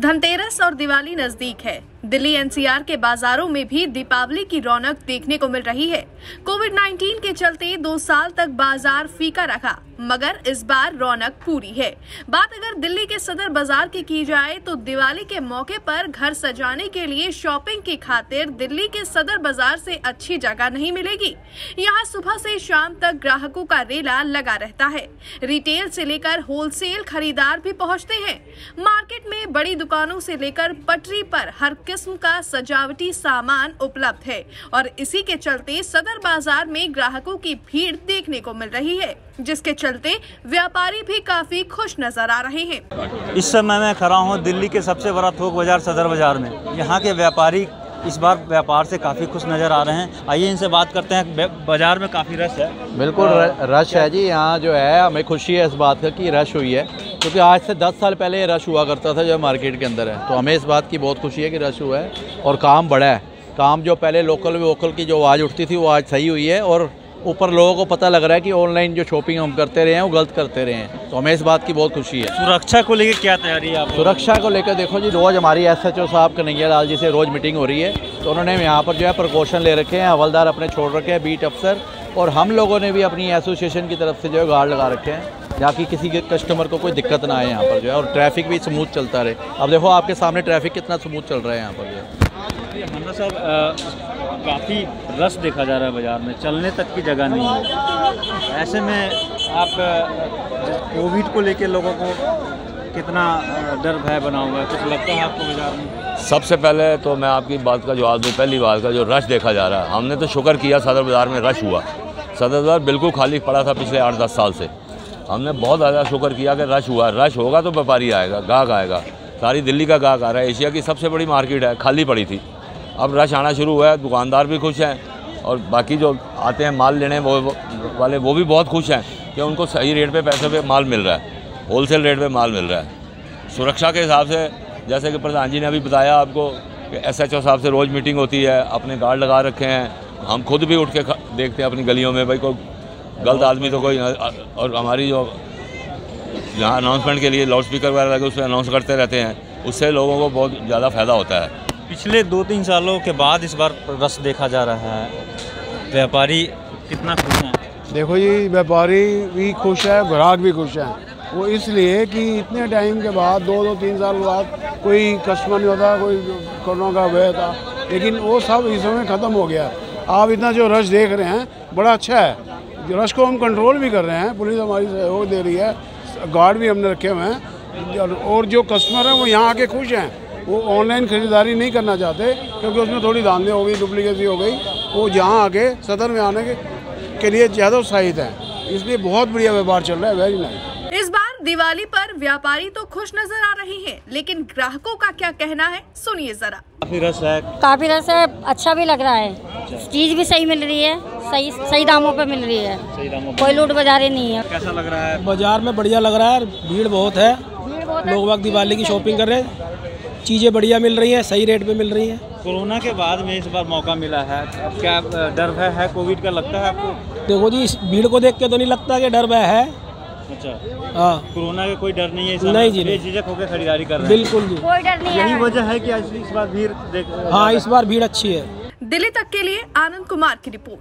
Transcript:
धनतेरस और दिवाली नज़दीक है। दिल्ली एनसीआर के बाजारों में भी दीपावली की रौनक देखने को मिल रही है। कोविड 19 के चलते दो साल तक बाज़ार फीका रखा मगर इस बार रौनक पूरी है। बात अगर दिल्ली के सदर बाज़ार की की जाए तो दिवाली के मौके पर घर सजाने के लिए शॉपिंग की खातिर दिल्ली के सदर बाज़ार से अच्छी जगह नहीं मिलेगी। यहाँ सुबह से शाम तक ग्राहकों का रेला लगा रहता है। रिटेल से लेकर होलसेल खरीदार भी पहुँचते हैं। मार्केट में बड़ी दुकानों से लेकर पटरी पर हर किस्म का सजावटी सामान उपलब्ध है और इसी के चलते सदर बाज़ार में ग्राहकों की भीड़ देखने को मिल रही है, जिसके चलते व्यापारी भी काफ़ी खुश नज़र आ रहे हैं। इस समय मैं खड़ा हूँ दिल्ली के सबसे बड़ा थोक बाज़ार सदर बाज़ार में। यहाँ के व्यापारी इस बार व्यापार से काफ़ी खुश नज़र आ रहे हैं। आइए इनसे बात करते हैं। बाज़ार में काफ़ी रश है। बिल्कुल रश है जी। यहाँ जो है हमें खुशी है इस बात का कि रश हुई है। क्योंकि आज से 10 साल पहले ये रश हुआ करता था जो मार्केट के अंदर है। तो हमें इस बात की बहुत खुशी है कि रश हुआ है और काम बढ़ा है। काम जो पहले लोकल वोकल की जो आवाज़ उठती थी वो आज सही हुई है और ऊपर लोगों को पता लग रहा है कि ऑनलाइन जो शॉपिंग हम करते रहे हैं वो गलत करते रहे हैं। तो हमें इस बात की बहुत खुशी है। सुरक्षा को लेकर क्या तैयारी है आप सुरक्षा को लेकर देखो जी रोज़ हमारी एस एच ओ साहब कन्हैया लाल जी से रोज़ मीटिंग हो रही है। तो उन्होंने यहाँ पर जो है प्रकोशन ले रखे हैं हवलदार अपने छोड़ रखे हैं बीट अफसर और हम लोगों ने भी अपनी एसोसिएशन की तरफ़ से जो है गार्ड लगा रखे हैं ताकि किसी के कस्टमर को कोई दिक्कत ना आए यहाँ पर जो है। और ट्रैफ़िक भी स्मूथ चलता रहे। अब देखो आपके सामने ट्रैफ़िक कितना स्मूथ चल रहा है यहाँ पर जो है। साहब काफ़ी रस देखा जा रहा है बाज़ार में, चलने तक की जगह नहीं है। ऐसे में आप, कोविड को लेकर लोगों को कितना डर, भय बना हुआ है? कुछ लगता है आपको बाज़ार में? सबसे पहले तो मैं आपकी बात का जवाब दूँ पहली बात का जो रश देखा जा रहा है, हमने तो शुक्र किया सदर बाज़ार में रश हुआ। सदर बाज़ार बिल्कुल खाली पड़ा था पिछले आठ दस साल से। हमने बहुत ज़्यादा शुक्र किया कि रश हुआ। रश होगा तो व्यापारी आएगा, गाहक आएगा। सारी दिल्ली का गाहक आ रहा है। एशिया की सबसे बड़ी मार्केट है, खाली पड़ी थी। अब रश आना शुरू हुआ है, दुकानदार भी खुश हैं और बाकी जो आते हैं माल लेने, वो वाले, वो भी बहुत खुश हैं कि उनको सही रेट पे पैसे पे माल मिल रहा है होलसेल रेट पे माल मिल रहा है। सुरक्षा के हिसाब से, जैसे कि प्रधान जी ने अभी बताया आपको कि एस एच ओ साहब से रोज़ मीटिंग होती है, अपने गार्ड लगा रखे हैं, हम खुद भी उठ के देखते हैं अपनी गलियों में, भाई कोई गलत आदमी तो कोई और हमारी जो जहाँ अनाउंसमेंट के लिए लाउड स्पीकर वगैरह लगे उसमें अनाउंस करते रहते हैं, उससे लोगों को बहुत ज़्यादा फ़ायदा होता है। पिछले दो तीन सालों के बाद इस बार रस देखा जा रहा है। व्यापारी कितना खुश हैं? देखो जी, व्यापारी भी खुश है, ग्राहक भी खुश है। वो इसलिए कि इतने टाइम के बाद दो दो तीन साल बाद कोई कस्टमर नहीं होता, कोई कोरोना का वह था। लेकिन वो सब इस समय ख़त्म हो गया आप इतना जो रश देख रहे हैं, बड़ा अच्छा है। रश को हम कंट्रोल भी कर रहे हैं। पुलिस हमारी सहयोग दे रही है। गार्ड भी हमने रखे हुए हैं। और जो कस्टमर हैं, वो यहाँ आके खुश हैं। वो ऑनलाइन ख़रीदारी नहीं करना चाहते क्योंकि उसमें थोड़ी धांधे हो गई डुप्लीकेसी हो गई। वो जहाँ आके सदर में आने के, के लिए ज़्यादा उत्साहित हैं। इसलिए बहुत बढ़िया व्यापार चल रहा है वेरी नाइस इस बार दिवाली पर व्यापारी तो खुश नज़र आ रहे हैं लेकिन ग्राहकों का क्या कहना है सुनिए जरा। काफ़ी रस है। काफ़ी रस है अच्छा भी लग रहा है। चीज़ भी सही मिल रही है सही सही दामों पे मिल रही है। सही दामों कोई लूट बाजारी नहीं है। कैसा लग रहा है? बाज़ार में बढ़िया लग रहा है भीड़ बहुत है। लोग वक्त दिवाली की शॉपिंग कर रहे हैं। चीज़ें बढ़िया मिल रही हैं सही रेट पे मिल रही हैं। कोरोना के बाद में इस बार मौका मिला है। क्या डर भय है कोविड का लगता है आपको? देखो जी इस भीड़ को देख के तो नहीं लगता कि डर भय है। अच्छा। हाँ। कोरोना का कोई डर नहीं है नहीं जी बेझिझक होकर खरीदारी कर रहे हैं। बिल्कुल जी। कोई डर नहीं यही वजह है कि इस बार भीड़ हाँ इस बार भीड़ अच्छी है। दिल्ली तक के लिए आनंद कुमार की रिपोर्ट।